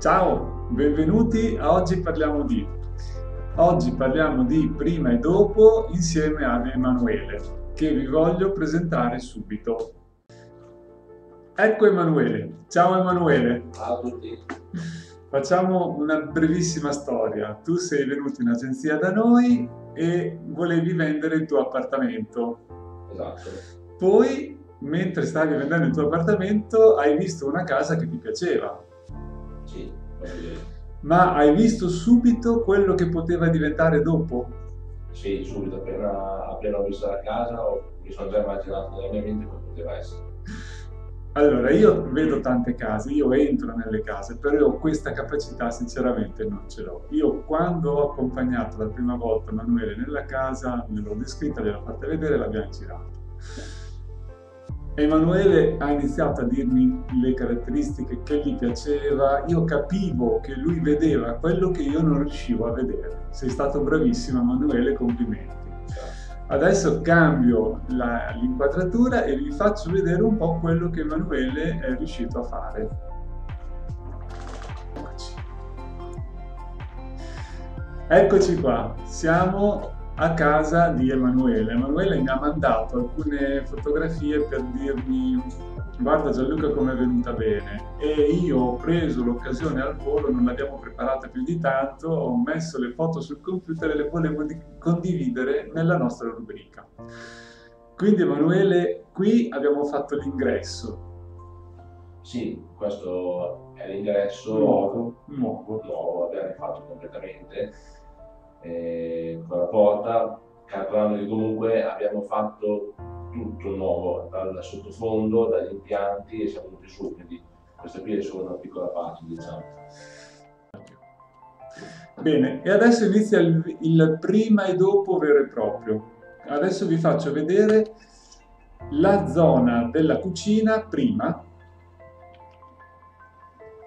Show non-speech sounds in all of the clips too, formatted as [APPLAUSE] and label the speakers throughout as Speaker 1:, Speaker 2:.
Speaker 1: Ciao, benvenuti a Oggi parliamo di. Oggi parliamo di prima e dopo insieme ad Emanuele, che vi voglio presentare subito. Ecco Emanuele. Ciao Emanuele.
Speaker 2: Ciao a tutti.
Speaker 1: Facciamo una brevissima storia. Tu sei venuto in agenzia da noi e volevi vendere il tuo appartamento.
Speaker 2: Esatto.
Speaker 1: Poi, mentre stavi vendendo il tuo appartamento, hai visto una casa che ti piaceva.
Speaker 2: Sì.
Speaker 1: Ma hai visto subito quello che poteva diventare dopo?
Speaker 2: Sì, subito appena, appena ho visto la casa ho- mi sono già immaginato nella mia mente come poteva essere.
Speaker 1: Allora, io vedo tante case, io entro nelle case, però questa capacità sinceramente non ce l'ho. Io quando ho accompagnato la prima volta Emanuele nella casa, me l'ho descritta, gliel'ho fatta vedere e l'abbiamo girata. Emanuele ha iniziato a dirmi le caratteristiche che gli piaceva, io capivo che lui vedeva quello che io non riuscivo a vedere. Sei stato bravissimo Emanuele, complimenti. Adesso cambio l'inquadratura e vi faccio vedere un po' quello che Emanuele è riuscito a fare. Eccoci. Eccoci qua, siamo a casa di Emanuele. Emanuele mi ha mandato alcune fotografie per dirmi guarda Gianluca come è venuta bene e io ho preso l'occasione al volo, non l'abbiamo preparata più di tanto, ho messo le foto sul computer e le volevo di- condividere nella nostra rubrica. Quindi Emanuele, qui abbiamo fatto l'ingresso
Speaker 2: Sì, questo è l'ingresso
Speaker 1: nuovo, nuovo.
Speaker 2: nuovo, abbiamo rifatto completamente eh, con la porta, calcolando che comunque abbiamo fatto tutto nuovo, dal sottofondo, dagli impianti e siamo venuti su, quindi questa qui è solo una piccola parte, diciamo.
Speaker 1: Bene, e adesso inizia il, il prima e dopo vero e proprio. Adesso vi faccio vedere la zona della cucina prima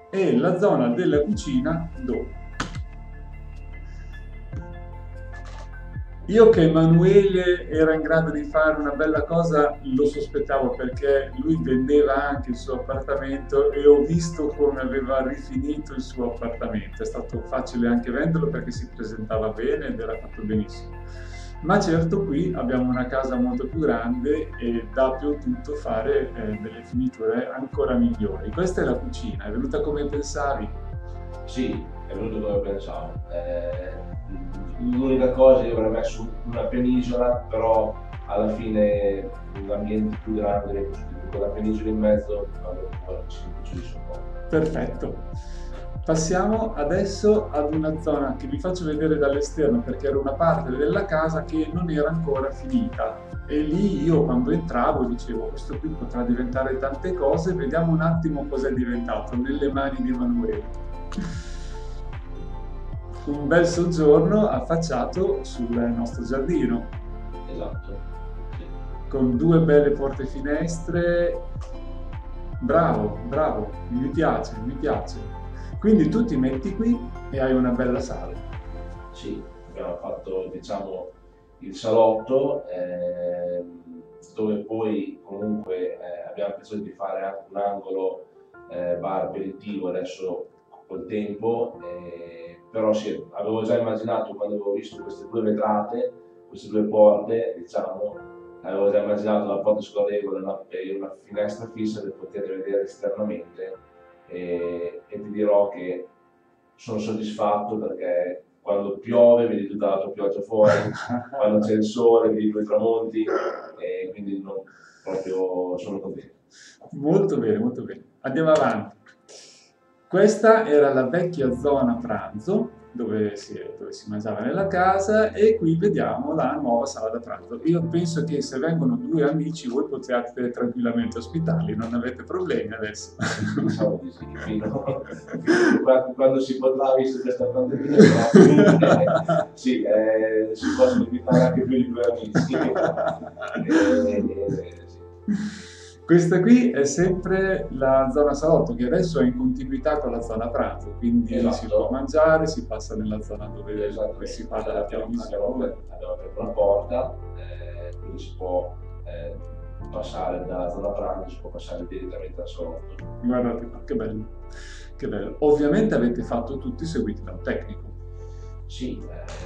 Speaker 1: e la zona della cucina dopo. Io che Emanuele era in grado di fare una bella cosa lo sospettavo perché lui vendeva anche il suo appartamento e ho visto come aveva rifinito il suo appartamento. È stato facile anche venderlo perché si presentava bene ed era fatto benissimo. Ma certo qui abbiamo una casa molto più grande e dà più tutto fare eh, delle finiture ancora migliori. Questa è la cucina, è venuta come pensavi?
Speaker 2: Sì, è venuto come pensavo. Eh, l'unica cosa io avrei messo una penisola, però alla fine l'ambiente più grande, con la penisola in mezzo, allora ci po'.
Speaker 1: Perfetto. Passiamo adesso ad una zona che vi faccio vedere dall'esterno perché era una parte della casa che non era ancora finita e lì io quando entravo dicevo questo qui potrà diventare tante cose, vediamo un attimo cosa è diventato nelle mani di Emanuele. Un bel soggiorno affacciato sul nostro giardino
Speaker 2: Esatto. Sì.
Speaker 1: con due belle porte finestre. Bravo, bravo, mi piace, mi piace. Quindi tu ti metti qui e hai una bella sala.
Speaker 2: Sì, abbiamo fatto diciamo il salotto ehm, dove poi comunque eh, abbiamo pensato di fare anche un angolo eh, bar aperitivo adesso col tempo, eh, però sì, avevo già immaginato quando avevo visto queste due vetrate, queste due porte, diciamo, avevo già immaginato la porta scorrevole una- e una finestra fissa per poter vedere esternamente e, e ti dirò che sono soddisfatto perché quando piove vedi tutta la tua pioggia fuori, [LAUGHS] quando c'è il sole vedi due tramonti e quindi non- proprio sono contento.
Speaker 1: Molto bene, molto bene. Andiamo avanti. Questa era la vecchia zona pranzo dove si, dove si mangiava nella casa e qui vediamo la nuova sala da pranzo. Io penso che se vengono due amici voi possiate tranquillamente ospitarli, non avete problemi adesso. [LAUGHS]
Speaker 2: Di sì, fino- quando, si potrà, visto questa pandemia, [LAUGHS] sì, eh, si possono invitare anche più di due amici. [LAUGHS] Eh, eh, sì.
Speaker 1: Questa qui è sempre la zona salotto che adesso è in continuità con la zona pranzo, quindi
Speaker 2: Esatto.
Speaker 1: si può mangiare, si passa nella zona dove,
Speaker 2: Esatto,
Speaker 1: dove si fa della
Speaker 2: abbiamo, abbiamo,
Speaker 1: televisione.
Speaker 2: abbiamo aperto una porta, eh, quindi si può eh, passare dalla zona pranzo, si può passare direttamente al salotto.
Speaker 1: Guardate qua, che bello, che bello. Ovviamente avete fatto tutti seguiti da un tecnico.
Speaker 2: Sì,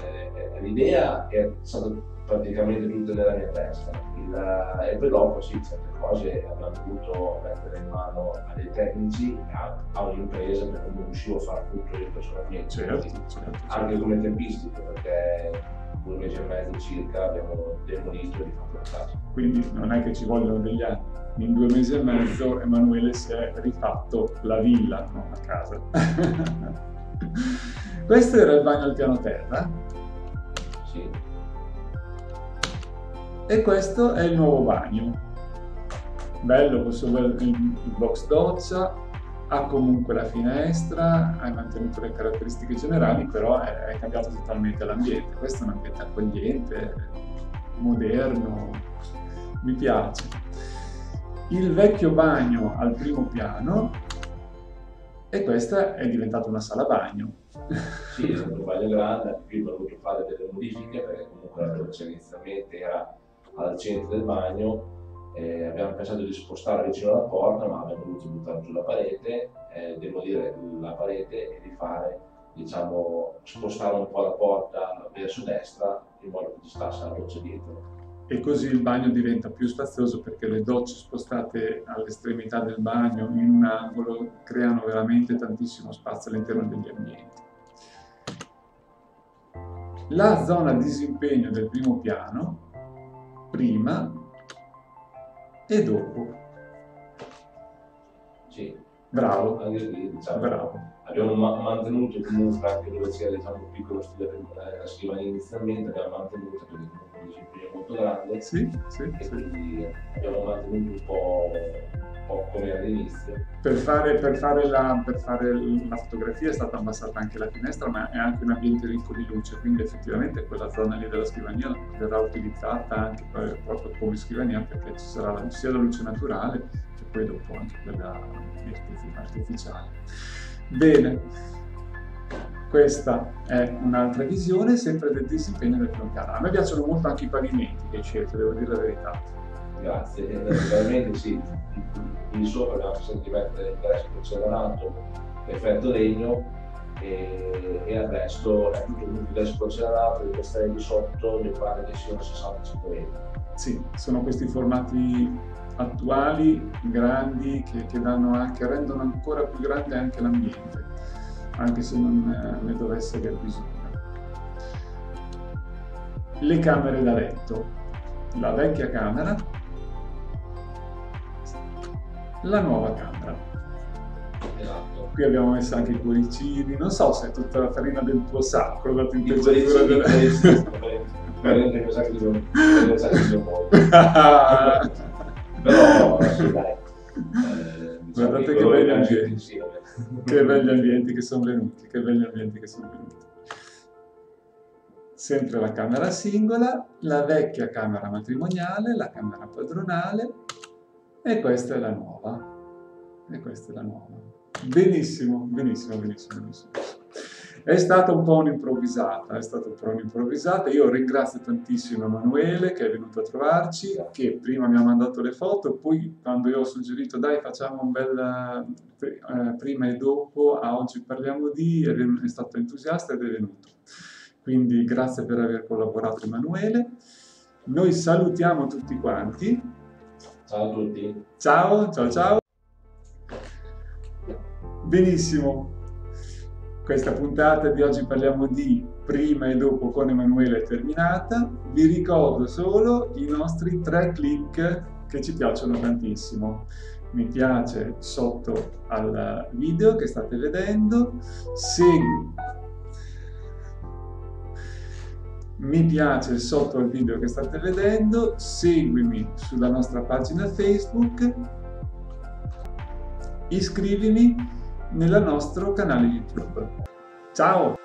Speaker 2: eh, l'idea è stata praticamente tutta nella mia testa. Il, e poi dopo sì, certe cose abbiamo dovuto mettere in mano a dei tecnici, a, a un'impresa perché non riuscivo a fare tutto io personalmente.
Speaker 1: Certo, certo, certo.
Speaker 2: Anche come tempistiche, perché due mesi e mezzo circa abbiamo demolito e rifatto la casa.
Speaker 1: Quindi non è che ci vogliono degli anni. In due mesi e mezzo Emanuele si è rifatto la villa, non la casa. [LAUGHS] Questo era il bagno al piano terra.
Speaker 2: Sì.
Speaker 1: E questo è il nuovo bagno. Bello questo bel, box doccia, ha comunque la finestra, ha mantenuto le caratteristiche generali, però è, è cambiato totalmente l'ambiente. Questo è un ambiente accogliente, moderno, mi piace. Il vecchio bagno al primo piano e questa è diventata una sala bagno.
Speaker 2: Sì, è stato un bagno grande, qui ho dovuto fare delle modifiche perché comunque la doccia inizialmente era al centro del bagno eh, abbiamo pensato di spostare vicino alla porta, ma abbiamo dovuto buttare giù la parete, eh, demolire la parete e rifare, diciamo, spostare un po' la porta verso destra in modo che ci stasse la doccia dietro.
Speaker 1: E così il bagno diventa più spazioso perché le docce spostate all'estremità del bagno in un angolo creano veramente tantissimo spazio all'interno degli ambienti. La zona disimpegno del primo piano, prima e dopo.
Speaker 2: Sì.
Speaker 1: Bravo.
Speaker 2: Anche qui, diciamo,
Speaker 1: Bravo.
Speaker 2: abbiamo ma- mantenuto comunque anche dove c'era diciamo, un piccolo stile per la scrivania inizialmente, abbiamo mantenuto perché comunque un disciplina molto grande
Speaker 1: Sì, sì,
Speaker 2: e
Speaker 1: sì.
Speaker 2: quindi abbiamo mantenuto un po', come all'inizio.
Speaker 1: Per fare, per, fare la, per fare la fotografia è stata abbassata anche la finestra, ma è anche un ambiente ricco di luce, quindi effettivamente quella zona lì della scrivania verrà utilizzata anche per- proprio come scrivania perché ci sarà sia la luce naturale che poi dopo anche quella artificiale. Bene, questa è un'altra visione sempre del disimpegno del piano. A me piacciono molto anche i pavimenti che hai scelto, devo dire la verità.
Speaker 2: Grazie, Eh, veramente sì, qui sopra abbiamo di mettere il resto porcellanato, effetto legno e, e il resto è tutto un ingresso porcellanato, i castelli sotto mi pare che siano 60-50
Speaker 1: Sì, sono questi formati attuali, grandi, che, che anche, rendono ancora più grande anche l'ambiente, anche se non eh, ne dovesse aver bisogno. Le camere da letto, la vecchia camera, la nuova camera.
Speaker 2: Esatto.
Speaker 1: Qui abbiamo messo anche i cuoricini, non so se è tutta la farina del tuo sacco, la
Speaker 2: cuoricini,
Speaker 1: del...
Speaker 2: veramente cosa che voglio. [LAUGHS] Però sì, dai. Eh, diciamo
Speaker 1: Guardate che belli ambienti. che belli ambienti che sono venuti, che belli ambienti che sono venuti. Sempre la camera singola, la vecchia camera matrimoniale, la camera padronale e questa è la nuova. E questa è la nuova. Benissimo, benissimo, benissimo, benissimo. È stata un po' un'improvvisata, è stata un po' un'improvvisata. Io ringrazio tantissimo Emanuele che è venuto a trovarci, che prima mi ha mandato le foto, poi quando io ho suggerito dai facciamo un bel eh, prima e dopo, a oggi parliamo di, è stato entusiasta ed è venuto. Quindi grazie per aver collaborato Emanuele. Noi salutiamo tutti quanti.
Speaker 2: Ciao a tutti.
Speaker 1: Ciao, ciao, ciao. Benissimo. Questa puntata di oggi parliamo di prima e dopo con Emanuele è terminata. Vi ricordo solo i nostri tre click che ci piacciono tantissimo. Mi piace sotto al video che state vedendo. Segui. Mi piace sotto al video che state vedendo. Seguimi sulla nostra pagina Facebook. Iscrivimi nel nostro canale YouTube. Ciao!